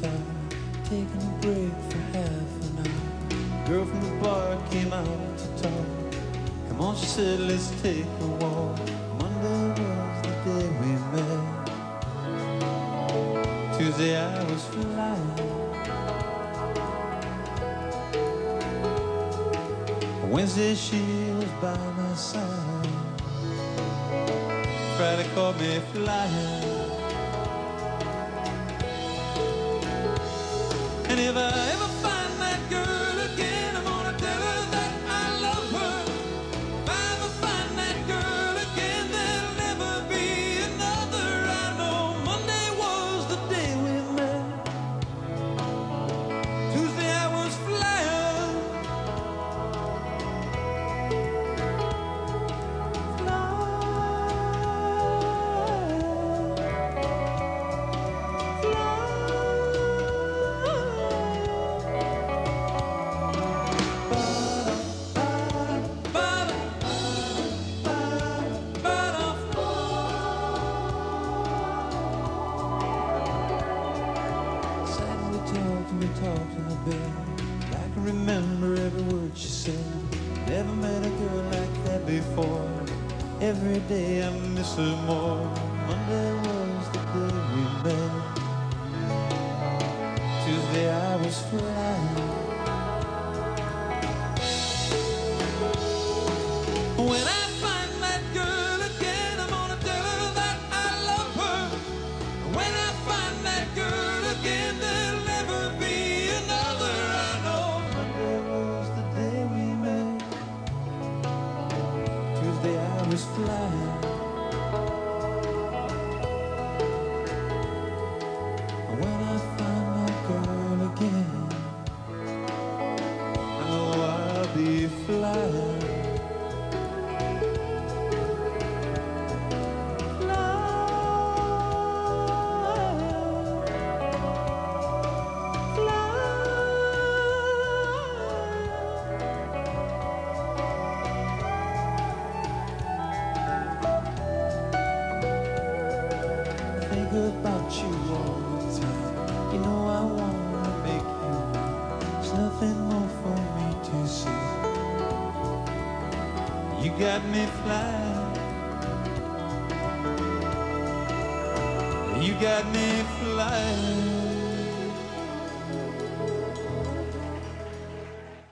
tired, taking a break for half an hour. Girl from the bar came out to talk. Come on, she said, let's take a walk. Monday was the day we met. Tuesday I was flying. Wednesday she was by my side. Friday caught me flying. And talked and talked in the bed. I can remember every word she said. Never met a girl like that before. Every day I miss her more. Monday was the day we met. Tuesday I was flying. When I Tuesday I was about you all the time. You know I wanna make you. There's nothing more for me to say. You got me flying. You got me flying.